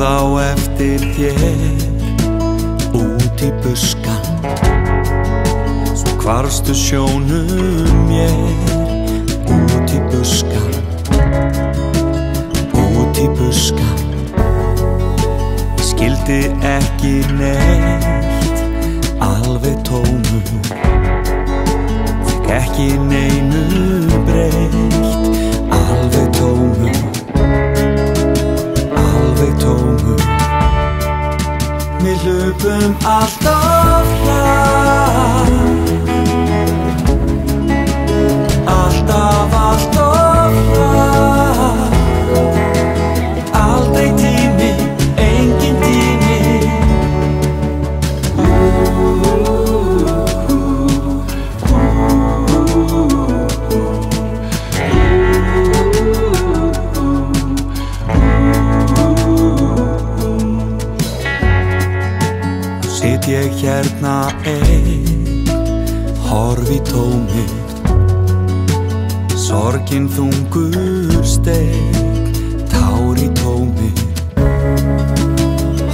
Horða á eftir þér út í buskan Svo hvarstu sjónum mér út í buskan Út í buskan Skildi ekki neitt alveg tómu Fikk ekki neinu Við hlupum alltaf Sitt ég hérna einn Horf í tómið. Sorgin þungur steik Tár í tómið.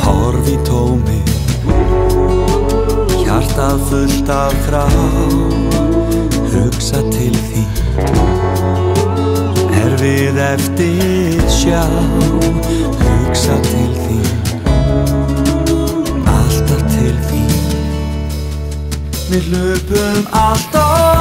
Horf í tómið. Hjartað fullt af þrá Hugsa til því Erfið eftir sjá Hugsa til því Við hlupum alltaf hratt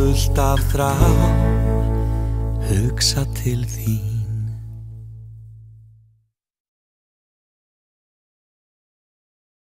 fullt af þrá. Hugsa til því